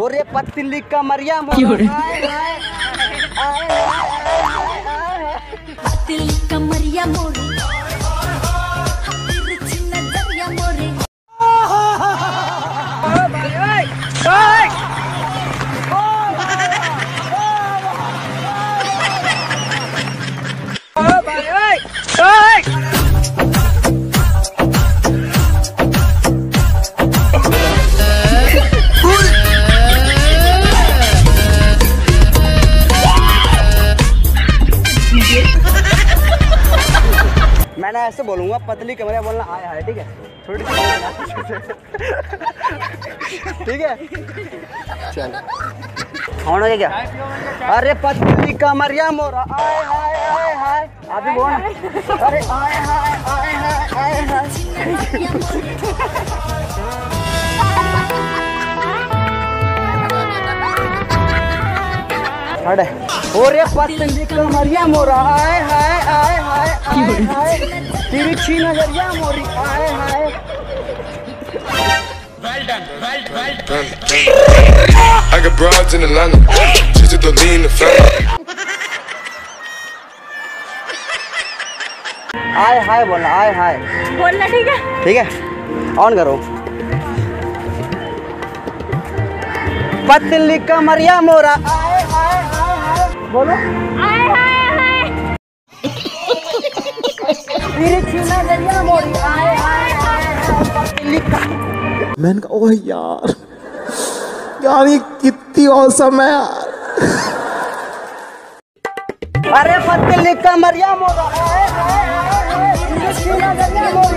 ओरे पतली लिख का हाय। मैंने ऐसे बोलूँगा पतली कमरिया बोलना हाय हाय ठीक है? सी ठीक है? चल। कौन हो गया क्या? अरे पतली कमरिया मोरा हाय हाय हाय। हाय अभी बोल अरे हाय हाय हाय हाय हाय हाय। अरे ओरे पतली कमरिया मोरा आए हाय हाय हाय नज़रिया मोरी हाय हाय family. हाय बोलना हाय हाय बोलना ठीक है ठीक है ऑन करो पतली कमरिया मोरा हाय हाय हाय बोलो आए हाय हाय मैंने कहा, ओह यार यार, ये कितनी औसम है यार. अरे पतली कमरिया मोरा हाय हाय हाय हाय तिरछी नज़रिया मोरी हाय